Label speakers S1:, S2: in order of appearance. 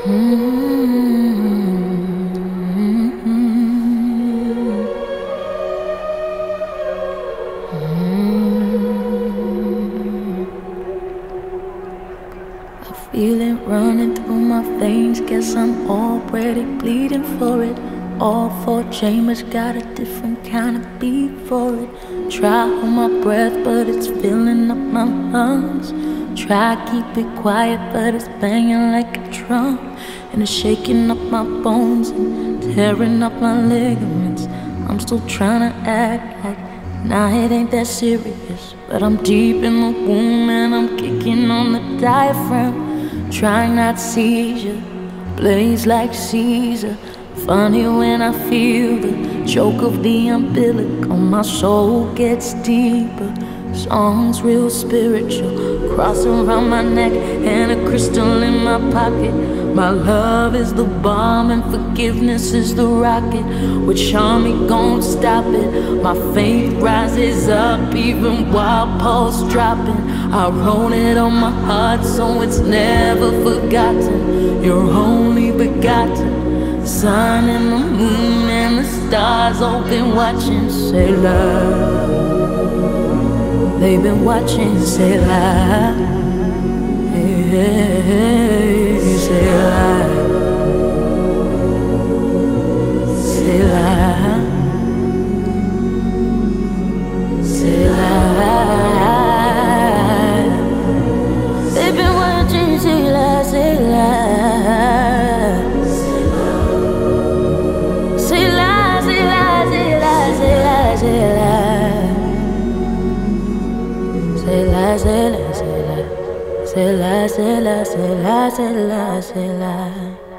S1: Feel it running through my veins. Guess I'm already bleeding for it. All four chambers got a different kind of beat for it. Try hold my breath, but it's filling up my lungs. Try keep it quiet, but it's banging like a drum. And it's shaking up my bones and tearing up my ligaments. I'm still trying to act like Nah, it ain't that serious. But I'm deep in the womb and I'm kicking on the diaphragm. Trying not to seize you, blaze like Caesar. Funny when I feel the choke of the umbilical, my soul gets deeper. Songs real spiritual, cross around my neck and a crystal in my pocket. My love is the bomb and forgiveness is the rocket. Which army gon' stop it? My faith rises up even while pulse dropping. I wrote it on my heart so it's never forgotten. You're only begotten. Sun and the moon and the stars all been watching. Say love. They've been watching, Selah. Hey, hey, hey, say. Say. Selah. They've been watching, say la, Selah, say la,